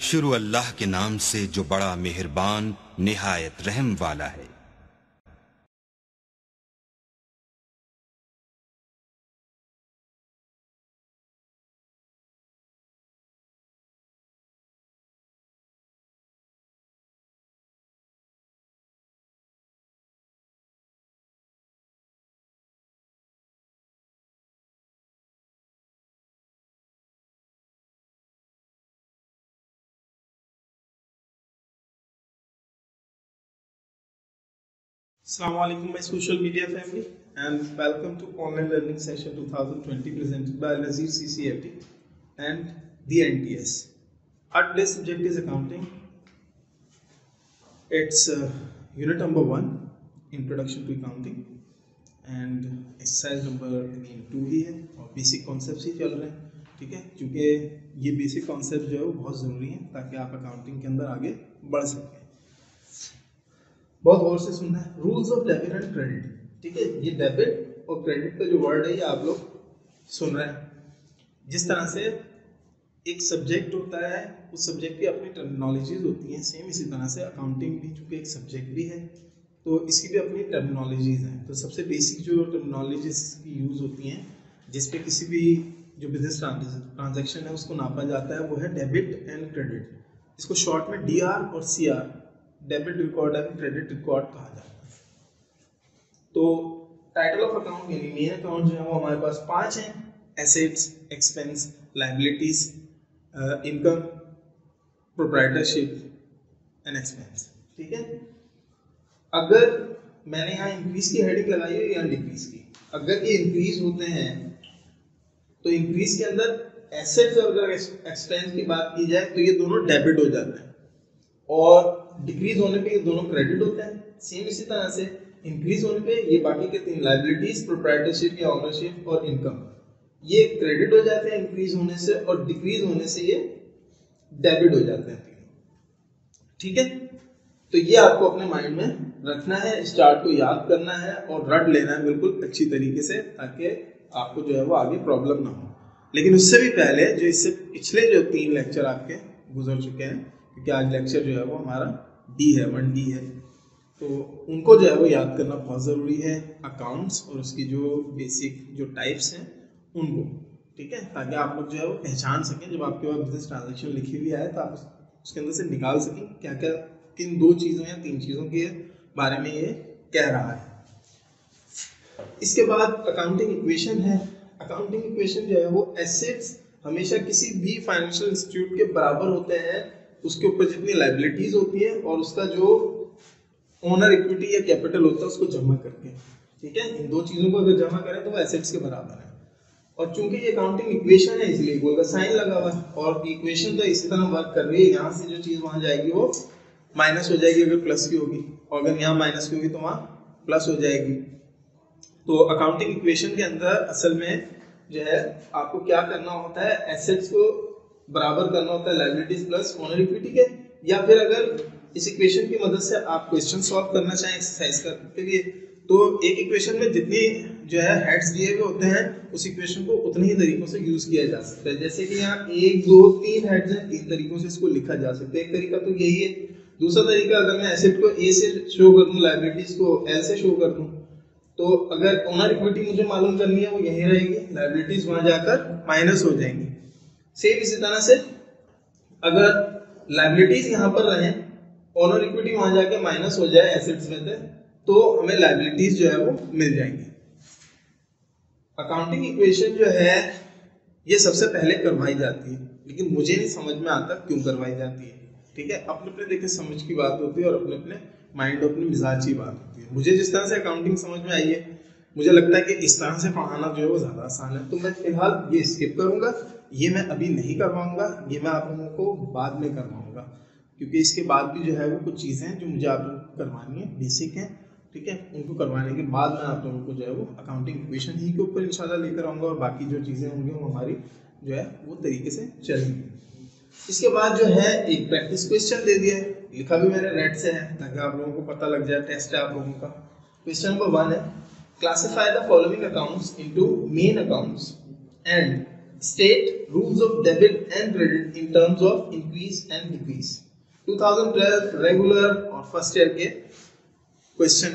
शुरू अल्लाह के नाम से जो बड़ा मेहरबान निहायत रहम वाला है। Assalamualaikum my social media family and welcome to online learning session 2020 presented by Nazir CCFT and the NTS. Our today's subject is accounting. It's uh, unit number 1 introduction to accounting and exercise number again 2 ही है और basic concepts ही चल रहे हैं ठीक है क्योंकि ये basic concepts जो है बहुत ज़रूरी हैं ताकि आप accounting के अंदर आगे बढ़ सकें बहुत गौर से सुनना है। Rules of debit and credit ठीक है? ये डेबिट और क्रेडिट का जो वर्ड है, ये आप लोग सुन रहे हैं। जिस तरह से एक सब्जेक्ट होता है, उस सब्जेक्ट की अपनी टर्मिनोलॉजीज होती हैं। सेम इसी तरह से अकाउंटिंग भी, चूँकि एक सब्जेक्ट भी है तो इसकी भी अपनी टर्मिनोलॉजीज हैं। तो सबसे बेसिक जो टर्मिनोलॉजीज की यूज़ होती हैं, जिस पे किसी भी जो बिज़नेस ट्रांजेक्शन है, उसको नापा जाता है, वो है डेबिट एंड क्रेडिट इसको शॉर्ट में डीआर और CR debit record and credit record कहा जाता है। तो टाइटल ऑफ़ अकाउंट यानी मेन अकाउंट जो है वो हमारे पास पाँच हैं। Assets expense liabilities income proprietorship and expense ठीक है? अगर मैंने यहाँ इंक्रीज की हेडिंग लगाई है या डिक्रीज की? अगर ये इंक्रीज होते हैं तो इंक्रीज के अंदर एसेट्स और अगर एक्सपेंस की बात की जाए तो ये दोनों डेबिट हो जाते हैं। और डिक्रीज होने पे ये दोनों क्रेडिट होते हैं। सेम इसी तरह से इंक्रीज होने पे ये बाकी के तीन लाइबिलिटीज प्रोप्राइटरशिप या ऑनरशिप और इनकम ये क्रेडिट हो जाते हैं इंक्रीज होने से और डिक्रीज होने से ये डेबिट हो जाते हैं। ठीक है? तो ये आपको अपने माइंड में रखना है, इस चार्ट को याद करना है और रट लेना है बिल्कुल अच्छी तरीके से ताकि आपको जो है वो आगे प्रॉब्लम ना हो। लेकिन उससे भी पहले जो इससे पिछले जो तीन लेक्चर आपके गुजर चुके हैं, क्योंकि आज लेक्चर जो है वो हमारा डी है वन डी है। तो उनको जो है वो याद करना बहुत ज़रूरी है अकाउंट्स और उसकी जो बेसिक जो टाइप्स हैं, उनको, ठीक है? ताकि आप लोग जो है वो पहचान सकें, जब आपके पास बिज़नेस ट्रांजेक्शन लिखी हुई आए तो आप उसके अंदर से निकाल सकें क्या क्या किन दो चीज़ों या तीन चीज़ों के बारे में ये कह रहा है। इसके बाद अकाउंटिंग इक्वेशन है। अकाउंटिंग इक्वेशन जो है वो एसेट्स हमेशा किसी भी फाइनेंशियल इंस्टीट्यूट के बराबर होते हैं उसके ऊपर जितनी लाइबिलिटीज होती है और उसका जो ओनर इक्विटी या कैपिटल होता है, उसको जमा करके। ठीक है? इन दो चीज़ों को अगर जमा करें तो वो एसेट्स के बराबर है। और चूँकि ये अकाउंटिंग इक्वेशन है, इसलिए गोल का साइन लगा हुआ है। और इक्वेशन तो इसी तरह वर्क कर रही है। यहाँ से जो चीज़ वहाँ जाएगी वो माइनस हो जाएगी, अगर प्लस की होगी। और अगर यहाँ माइनस की होगी तो वहाँ प्लस हो जाएगी। तो अकाउंटिंग इक्वेशन के अंदर असल में जो है, आपको क्या करना होता है? एसेट्स को बराबर करना होता है लाइबिलिटीज प्लस ओनर इक्विटी के, या फिर अगर इस इक्वेशन की मदद से आप क्वेश्चन सॉल्व करना चाहें एक्सरसाइज के लिए तो एक इक्वेशन में जितनी जो है हेड्स दिए हुए होते हैं, उस इक्वेशन को उतने ही तरीकों से यूज़ किया जा सकता है। जैसे कि यहाँ एक, दो, तीन हेड्स हैं, तीन तरीकों से इसको लिखा जा सकता है। एक तरीका तो यही है। दूसरा तरीका, अगर मैं एसेट को ए से शो कर दूँ लाइबिलिटीज को एल से शो कर दूँ तो अगर ओनर इक्विटी मुझे मालूम करनी है, वो यही रहेगी। लाइबिलिटीज वहाँ जाकर माइनस हो जाएँगी। सेम इसी तरह से अगर लाइबिलिटीज यहाँ पर रहे ओनर इक्विटी वहाँ जाके माइनस हो जाए एसेट्स में से तो हमें लाइबिलिटीज जो है वो मिल जाएँगी। अकाउंटिंग इक्वेशन जो है, ये सबसे पहले करवाई जाती है। लेकिन मुझे नहीं समझ में आता क्यों करवाई जाती है। ठीक है? अपने अपने देखे समझ की बात होती है और अपने अपने माइंड अपने मिजाज की बात होती है। मुझे जिस तरह से अकाउंटिंग समझ में आई है, मुझे लगता है कि इस तरह से पढ़ाना जो है वो ज़्यादा आसान है। तो मैं फ़िलहाल ये स्किप करूँगा। ये मैं अभी नहीं करवाऊँगा, ये मैं आप लोगों को बाद में करवाऊँगा। क्योंकि इसके बाद भी जो है वो कुछ चीज़ें हैं जो मुझे आप लोगों को करवानी है बेसिक हैं, ठीक है? उनको करवाने के बाद मैं आप लोगों को जो है वो अकाउंटिंग इक्वेशन ही के ऊपर इंशाल्लाह लेकर आऊँगा और बाकी जो चीज़ें होंगी वो हमारी जो है वो तरीके से चलेंगी। इसके बाद जो है एक प्रैक्टिस क्वेश्चन दे दिया है। लिखा भी मेरे रेड से है, ताकि आप लोगों को पता लग जाए टेस्ट है आप लोगों का। क्वेश्चन नंबर वन है, classify the following accounts into main accounts and state rules of debit and credit in terms of increase and decrease. 2012 regular और फ़र्स्ट ईयर के क्वेश्चन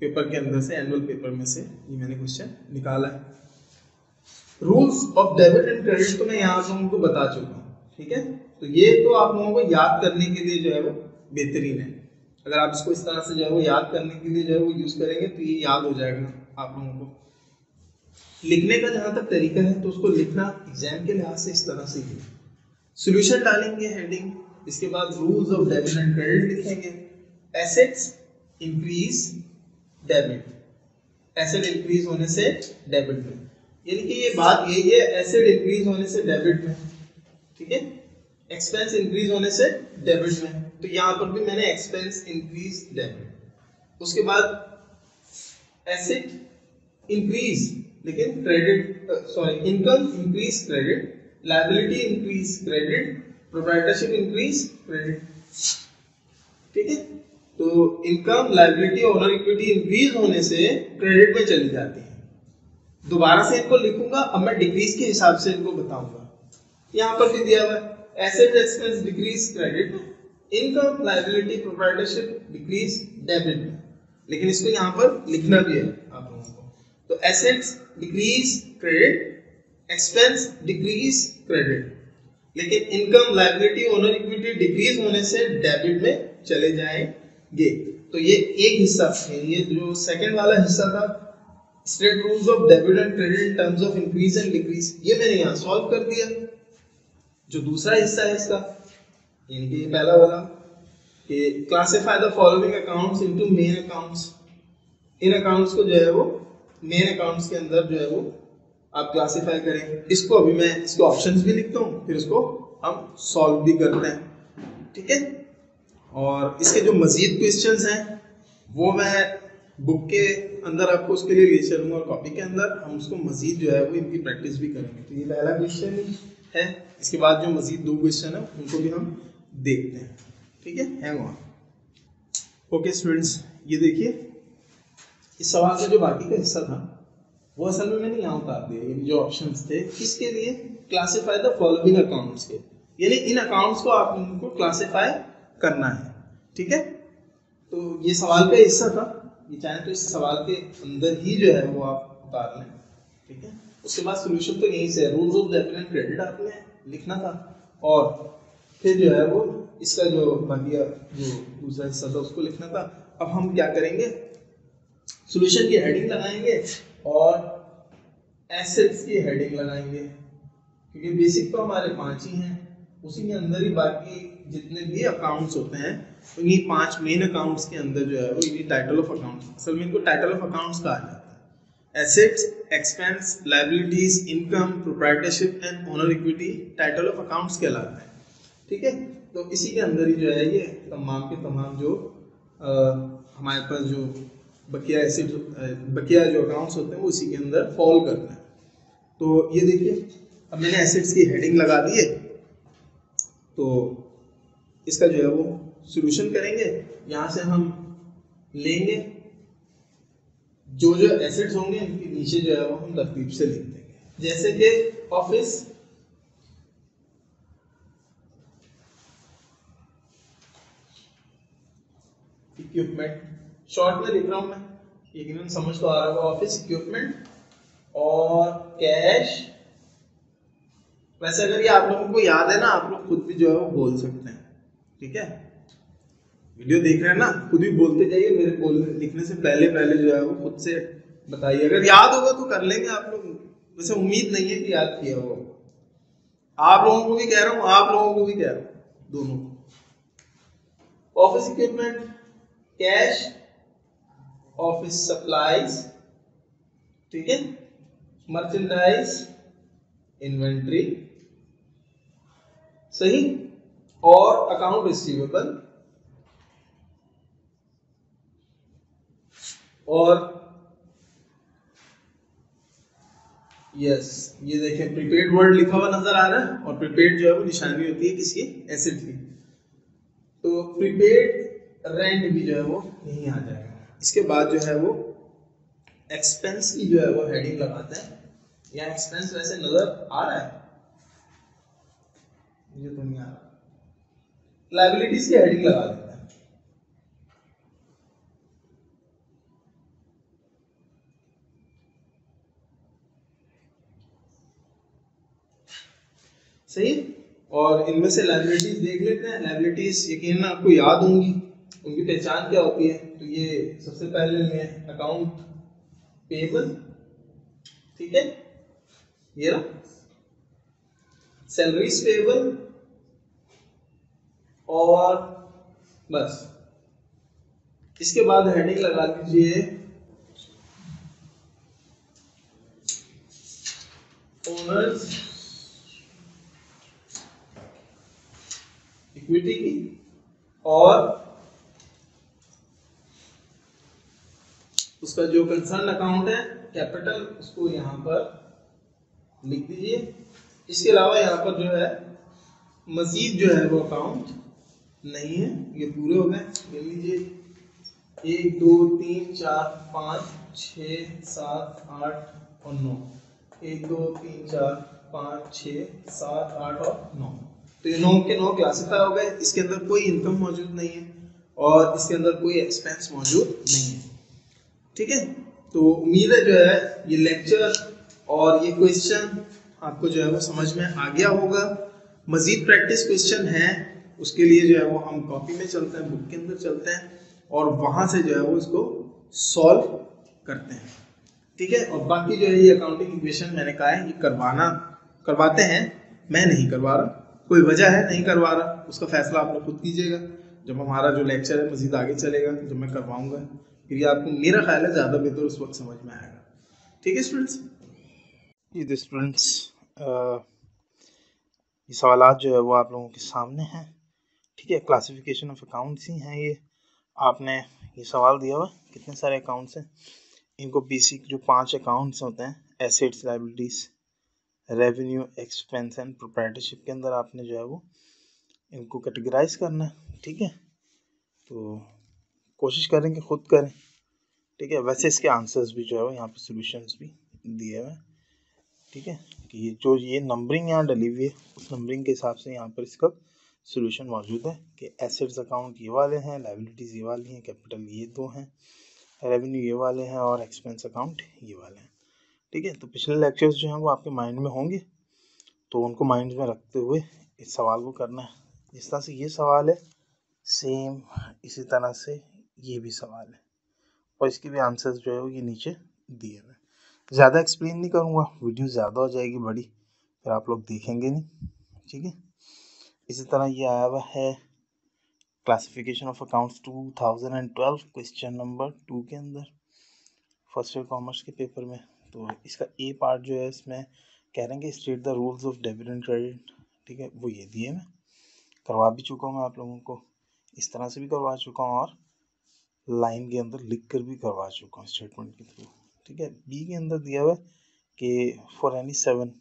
पेपर के अंदर से एनुअल पेपर में से ये मैंने क्वेश्चन निकाला है। Rules of debit and credit तो मैं यहाँ आप लोगों को बता चुका हूँ, ठीक है? तो ये तो आप लोगों को याद करने के लिए जो है वो बेहतरीन है। अगर आप इसको इस तरह से जो है वो याद करने के लिए जो है वो यूज़ करेंगे तो ये याद हो जाएगा आप लोगों को। लिखने का जहाँ तक तरीका है तो उसको लिखना एग्ज़ाम के लिहाज से इस तरह से ही सोल्यूशन डालेंगे हेडिंग इसके बाद rules of debit and credit लिखेंगे। Assets increase debit asset increase होने से डेबिट में। यानी कि ये बात यही है एसेट इंक्रीज होने से डेबिट में। ठीक है? एक्सपेंस इंक्रीज होने से डेबिट में। तो यहाँ पर भी मैंने एक्सपेंस इंक्रीज डेबिट उसके बाद एसेट इंक्रीज लेकिन credit sorry income increase credit liability increase credit proprietorship increase credit ठीक है? तो income liability owner equity increase होने से क्रेडिट में चली जाती है। दोबारा से इनको लिखूँगा, अब मैं डिक्रीज के हिसाब से इनको बताऊँगा। यहाँ पर भी दिया हुआ है asset expense decrease credit income liability proprietorship decrease debit लेकिन इसको यहाँ पर लिखना भी है। तो assets decrease credit expense decrease credit लेकिन income liability owner equity decrease होने से डेबिट में चले जाएँगे। तो ये एक हिस्सा ये जो सेकंड वाला हिस्सा था state rules of debit and credit in terms of increase and decrease ये मैंने यहाँ सॉल्व कर दिया। जो दूसरा हिस्सा है इसका यानी कि पहला वाला, कि classify the following accounts into main accounts in accounts को जो है वो मेन अकाउंट्स के अंदर जो है वो आप क्लासिफाई करें। इसको अभी मैं, इसके ऑप्शन भी लिखता हूँ, फिर इसको हम सॉल्व भी करते हैं। ठीक है? और इसके जो मजीद क्वेश्चन हैं, वो मैं बुक के अंदर आपको उसके लिए ले चलूँगा और कॉपी के अंदर हम उसको मजीद जो है वो इनकी प्रैक्टिस भी करेंगे। तो ये पहला क्वेश्चन है। इसके बाद जो मजीद दो क्वेश्चन है, उनको भी हम देखते हैं। ठीक है? ओके स्टूडेंट्स ये देखिए। इस सवाल का जो बाकी का हिस्सा था, वो असल में मैंने यहाँ उतार दिया, ये जो ऑप्शंस थे, किसके लिए? क्लासीफाई द फॉलोइंग अकाउंट्स के। यानी इन अकाउंट्स को आप लोगों को क्लासिफाई करना है, ठीक है? तो ये सवाल का हिस्सा था, ये चाहें तो इस सवाल के अंदर ही जो है वो आप उतार लें, ठीक है? उसके बाद सोल्यूशन तो यहीं से रूल्स ऑफ़ एंड क्रेडिट आपने लिखना था, और फिर जो है वो इसका जो बाकी जो दूसरा हिस्सा था उसको लिखना था। अब हम क्या करेंगे? सॉल्यूशन की हेडिंग लगाएँगे और एसेट्स की हेडिंग लगाएँगे। क्योंकि बेसिक तो हमारे पाँच ही हैं उसी के अंदर ही बाकी जितने भी अकाउंट्स होते हैं तो इन्हीं पाँच मेन अकाउंट्स के अंदर जो है वो इन्हीं टाइटल ऑफ़ अकाउंट्स असल में इनको टाइटल ऑफ़ अकाउंट्स कहा जाता है। Assets expense liabilities income proprietorship and owner equity title of accounts कहलाते हैं। ठीक है? तो इसी के अंदर ही जो है ये तमाम के तमाम जो आ, हमारे पास जो बकिया एसिड बकिया जो अकाउंट्स होते हैं, वो इसी के अंदर फॉल करते हैं। तो ये देखिए, अब मैंने एसिड्स की हेडिंग लगा दी है। तो इसका जो है वो सॉल्यूशन करेंगे। यहाँ से हम लेंगे। जो जो एसिड्स होंगे, इनके नीचे जो है वो हम तरतीब से लिख देंगे। जैसे कि ऑफ़िस इक्विपमेंट शॉर्ट में लिख रहा हूँ मैं। यकीनन समझ तो आ रहा होगा ऑफ़िस इक्विपमेंट और कैश वैसे अगर ये आप लोगों को याद है ना, आप लोग खुद भी जो है वो बोल सकते हैं। ठीक है? वीडियो देख रहे हैं ना, खुद भी बोलते जाइए, मेरे बोल लिखने से पहले पहले जो है वो खुद से बताइए। अगर याद होगा तो कर लेंगे आप लोग। वैसे उम्मीद नहीं है कि याद किया होगा। आप लोगों को भी कह रहा हूँ, आप लोगों को भी कह रहा हूँ, दोनों office equipment cash office supplies ठीक है? मर्चेंडाइज इन्वेंट्री सही? और अकाउंट रिसीवेबल और यस ये देखें प्रीपेड वर्ड लिखा हुआ नज़र आ रहा है, और प्रीपेड जो है वो निशानी होती है किसकी? एसिड की। तो प्रीपेड रेंट भी जो है वो यहीं आ जाएगा। इसके बाद जो है वो एक्सपेंस की जो है वो हेडिंग लगाते हैं। या एक्सपेंस वैसे नज़र आ रहा है। मुझे तो नहीं आ रहा। लाइबिलिटीज की हेडिंग लगा देते हैं। सही? और इनमें से लाइबिलिटीज देख लेते हैं। लाइबिलिटीज यकीन आपको याद होंगी। उनकी पहचान क्या होती है? तो ये सबसे पहले में अकाउंट पेबल ठीक है? ये ना सैलरीज पेबल और बस। इसके बाद हेडिंग लगा दीजिए। ओनर्स इक्विटी की और उसका जो कंसर्न अकाउंट है कैपिटल उसको यहाँ पर लिख दीजिए। इसके अलावा यहाँ पर जो है, मजीद जो है वो अकाउंट नहीं है, ये पूरे हो गए। ले लीजिए। एक, दो, तीन, चार, पाँच, छ, सात, आठ और नौ। एक, दो, तीन, चार, पाँच, छ, सात, आठ और नौ। तो ये नौ के नौ क्लासीफाई हो गए। इसके अंदर कोई इनकम मौजूद नहीं है और इसके अंदर कोई एक्सपेंस मौजूद नहीं है। ठीक है? तो उम्मीद है जो है, ये लेक्चर और ये क्वेश्चन आपको जो है वो समझ में आ गया होगा। मजीद प्रैक्टिस क्वेश्चन है, उसके लिए जो है वो हम कॉपी में चलते हैं बुक के अंदर चलते हैं और वहाँ से जो है वो इसको सॉल्व करते हैं। ठीक है? और बाकी जो है ये अकाउंटिंग इक्वेशन मैंने कहा है, ये करवाना, करवाते हैं। मैं नहीं करवा रहा। कोई वजह है, नहीं करवा रहा। उसका फैसला आप लोग खुद कीजिएगा। जब हमारा जो लेक्चर है, मजीद आगे चलेगा, जब मैं करवाऊँगा। ये आपको मेरा ख्याल है ज़्यादा बेहतर उस वक्त समझ में आएगा। ठीक है स्टूडेंट्स ये स्टूडेंट्स ये सवाल जो है वो आप लोगों के सामने हैं। ठीक है क्लासिफिकेशन ऑफ़ अकाउंट्स ही हैं ये। आपने ये सवाल दिया हुआ कितने सारे अकाउंट्स हैं? इनको बेसिक जो पाँच अकाउंट्स होते हैं assets liabilities revenue expense and proprietorship के अंदर आपने जो है वो इनको कैटेगराइज करना है। ठीक है तो कोशिश करें कि खुद करें। ठीक है? वैसे इसके आंसर्स भी जो है वो यहाँ पे सॉल्यूशंस भी दिए हुए हैं। ठीक है? कि ये जो ये नंबरिंग यहाँ डली हुई है, उस नंबरिंग के हिसाब से यहाँ पर इसका सोल्यूशन मौजूद है कि एसेट्स अकाउंट ये वाले हैं लाइबिलिटीज़ ये वाली हैं कैपिटल ये दो हैं रेवेन्यू ये वाले हैं और एक्सपेंस अकाउंट ये वाले हैं। ठीक है? तो पिछले लेक्चर्स जो हैं वो आपके माइंड में होंगे तो उनको माइंड में रखते हुए इस सवाल को करना है। जिस तरह से ये सवाल है सेम इसी तरह से ये भी सवाल है। और इसके भी आंसर्स जो है वो ये नीचे दिए हुए ज़्यादा एक्सप्लेन नहीं करूँगा वीडियो ज़्यादा हो जाएगी बड़ी, फिर आप लोग देखेंगे नहीं, ठीक है? इसी तरह ये आया हुआ है classification of accounts 2012 question number two के अंदर फ़र्स्ट ईयर कॉमर्स के पेपर में। तो इसका ए पार्ट जो है इसमें कह रहे हैं state the rules of debit credit ठीक है? वो ये दिए मैं करवा भी चुका हूँ मैं आप लोगों को, इस तरह से भी करवा चुका हूँ और लाइन के अंदर लिख कर भी करवा चुका हूँ स्टेटमेंट के थ्रू ठीक है? बी के अंदर दिया हुआ है कि फॉर एनी सेवन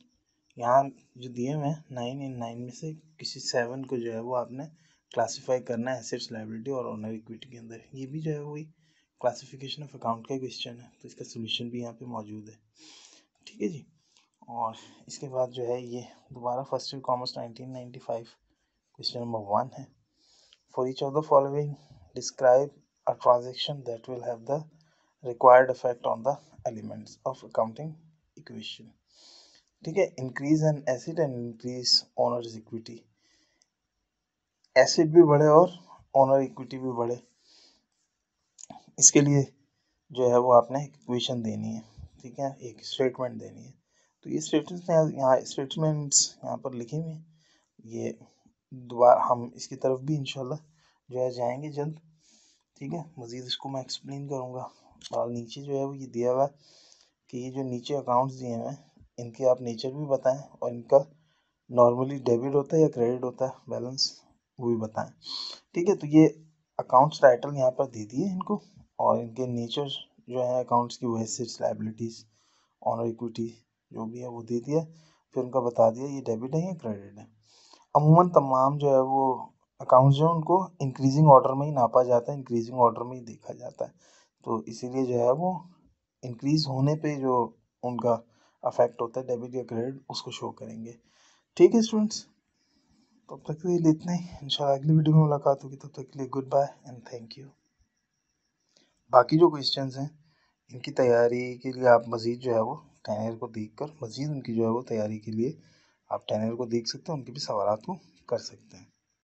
यहाँ जो दिए हुए हैं नाइन इन नाइन में से किसी सेवन को जो है वो आपने क्लासीफाई करना है एसेट्स लाइबिलिटी और ऑनर इक्विटी के अंदर। ये भी जो है वही क्लासिफिकेशन ऑफ़ अकाउंट का क्वेश्चन है। तो इसका सोल्यूशन भी यहाँ पे मौजूद है। ठीक है जी? और इसके बाद जो है ये दोबारा first year commerce 1995 question number one है। For each of the following describe a transaction that will have the required effect on the elements of accounting equation. ठीक है increase an asset and increase owner's equity asset भी बढ़े और owner equity भी बढ़े। इसके लिए जो है वो आपने इक्वेशन देनी है। ठीक है, एक स्टेटमेंट देनी है। तो ये स्टेटमेंट यहाँ स्टेटमेंट्स यहाँ पर लिखे हुए ये दोबारा हम इसकी तरफ़ भी इंशाल्लाह जो है जाएँगे जल्द। ठीक है, मज़ीद इसको मैं एक्सप्लेन करूँगा। और नीचे जो है वो ये दिया हुआ है कि ये जो नीचे अकाउंट्स दिए हुए हैं, इनके आप नेचर भी बताएँ और इनका नॉर्मली डेबिट होता है या क्रेडिट होता है बैलेंस वो भी बताएँ। ठीक है तो ये अकाउंट्स टाइटल यहाँ पर दे दिए इनको और इनके नेचर जो है अकाउंट्स की, वो एसेट्स लाइबिलिटीज़ ऑनर इक्विटी जो भी है वो दे दिया। फिर उनका बता दिया, ये डेबिट है या क्रेडिट है। अमूमन तमाम जो है वो अकाउंट्स जो है, उनको इंक्रीजिंग ऑर्डर में ही नापा जाता है इंक्रीजिंग ऑर्डर में ही देखा जाता है। तो इसीलिए जो है, वो इंक्रीज होने पे जो उनका अफेक्ट होता है डेबिट या क्रेडिट उसको शो करेंगे। ठीक है स्टूडेंट्स तो अब तक के लिए इतना ही। इंशाल्लाह अगली वीडियो में मुलाकात होगी। तब तक के लिए goodbye and thank you बाकी जो क्वेश्चन हैं, इनकी तैयारी के लिए आप मज़ीद जो है, वो टैनर को देख कर मज़ीद उनकी जो है, वो तैयारी के लिए आप टैनर को देख सकते हैं, उनके भी सवाल को कर सकते हैं।